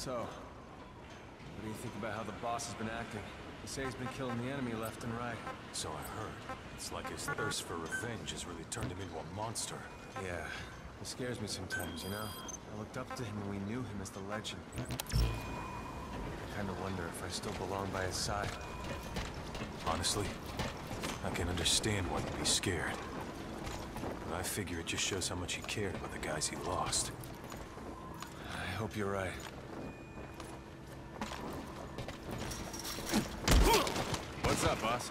So, what do you think about how the boss has been acting? They say he's been killing the enemy left and right. So I heard. It's like his thirst for revenge has really turned him into a monster. Yeah, it scares me sometimes, you know? I looked up to him and we knew him as the legend. I kinda wonder if I still belong by his side. Honestly, I can understand why you'd be scared. But I figure it just shows how much he cared about the guys he lost. I hope you're right. What's up, boss?